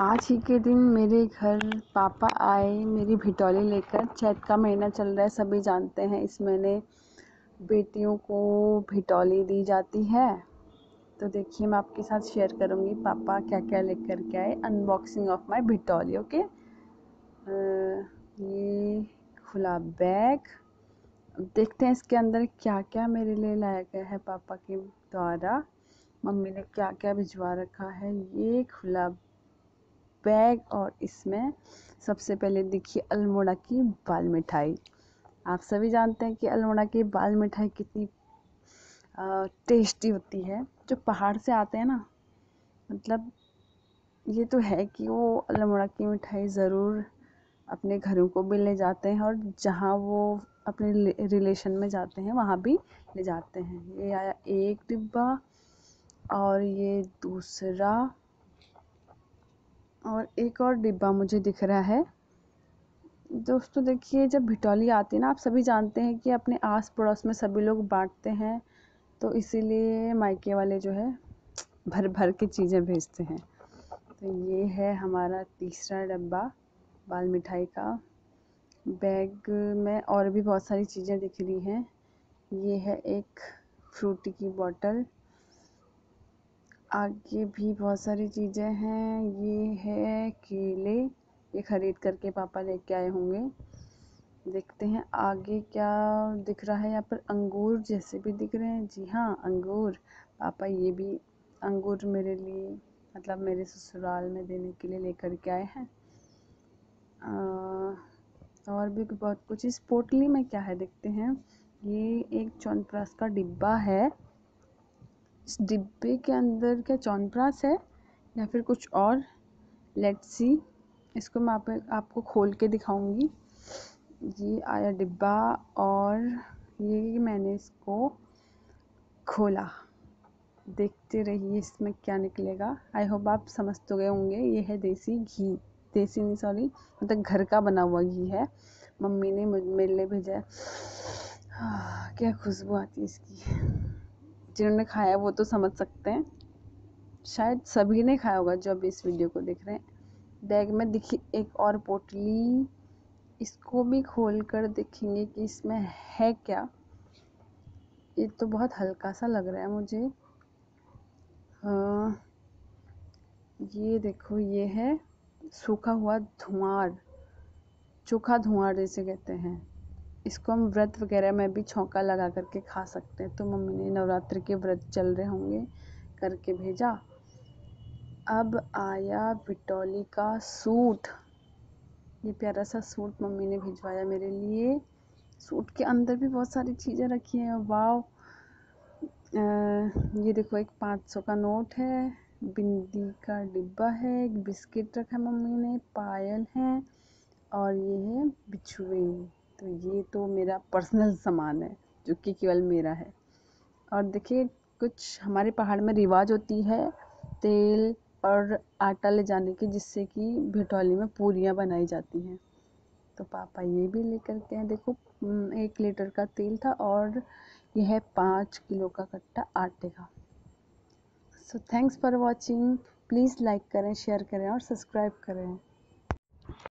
आज ही के दिन मेरे घर पापा आए, मेरी भिटौली लेकर। चैत का महीना चल रहा है, सभी जानते हैं इस महीने बेटियों को भिटौली दी जाती है। तो देखिए, मैं आपके साथ शेयर करूँगी पापा क्या क्या लेकर के आए। Unboxing of my Bhitauli okay ये खुला बैग देखते हैं इसके अंदर क्या क्या मेरे लिए लाया गया है पापा के द्वारा। मम्मी ने क्या क्या भिजवा रखा है? ये खुला बैग और इसमें सबसे पहले देखिए अल्मोड़ा की बाल मिठाई। आप सभी जानते हैं कि अल्मोड़ा की बाल मिठाई कितनी टेस्टी होती है। जो पहाड़ से आते हैं ना मतलब ये तो है कि वो अल्मोड़ा की मिठाई ज़रूर अपने घरों को भी ले जाते हैं और जहाँ वो अपने रिलेशन में जाते हैं, वहाँ भी ले जाते हैं। ये आया एक डिब्बा और ये दूसरा और एक और डिब्बा मुझे दिख रहा है। दोस्तों, देखिए, जब भिटौली आती है ना, आप सभी जानते हैं कि अपने आस पड़ोस में सभी लोग बांटते हैं तो इसीलिए मायके वाले जो है भर भर के चीज़ें भेजते हैं। तो ये है हमारा तीसरा डब्बा, बाल मिठाई का। बैग में और भी बहुत सारी चीज़ें दिख रही हैं। ये है एक फ्रूटी की बॉटल। आगे भी बहुत सारी चीज़ें हैं। ये है केले। ये ख़रीद करके पापा लेके आए होंगे। देखते हैं आगे क्या दिख रहा है। यहाँ पर अंगूर जैसे भी दिख रहे हैं। जी हाँ अंगूर। पापा ये भी अंगूर मेरे लिए मतलब मेरे ससुराल में देने के लिए लेकर के आए हैं। और भी बहुत कुछ। इस पोटली में क्या है, देखते हैं। ये एक चौनप्रास का डिब्बा है। इस डिब्बे के अंदर क्या चौनप्रास है या फिर कुछ और? लेट सी इसको मैं आप, आपको खोल के दिखाऊँगी। ये आया डिब्बा और ये मैंने इसको खोला। देखते रहिए इसमें क्या निकलेगा। आई होप आप समझ तो गए होंगे। ये है देसी घी। देसी नहीं सॉरी मतलब घर का बना हुआ घी है। मम्मी ने मेरे लिए भेजा हाँ, क्या खुशबू आती है इसकी। जिन्होंने खाया वो तो समझ सकते हैं। शायद सभी ने खाया होगा जो अभी इस वीडियो को देख रहे हैं। बैग में दिखी एक और पोटली। इसको भी खोल कर देखेंगे कि इसमें है क्या। ये तो बहुत हल्का सा लग रहा है मुझे। हाँ ये देखो, ये है सूखा हुआ धुआर चोखा धुआँ जैसे कहते हैं। इसको हम व्रत वगैरह में भी छौंका लगा करके खा सकते हैं। तो मम्मी ने नवरात्र के व्रत चल रहे होंगे, करके भेजा। अब आया बिटौली का सूट। ये प्यारा सा सूट मम्मी ने भिजवाया मेरे लिए। सूट के अंदर भी बहुत सारी चीज़ें रखी हैं। वाव ये देखो, एक पाँच सौ का नोट है, बिंदी का डिब्बा है, एक बिस्किट रखा है मम्मी ने, पायल है और ये है बिछुए तो ये तो मेरा पर्सनल सामान है, जो कि केवल मेरा है। और देखिए, कुछ हमारे पहाड़ में रिवाज होती है, तेल और आटा ले जाने की, जिससे कि भिटौली में पूरियाँ बनाई जाती हैं। तो पापा ये भी लेकर के हैं, देखो एक लीटर का तेल था और यह है पाँच किलो का कट्टा आटे का। So thanks for watching please like करें शेयर करें और सब्सक्राइब करें।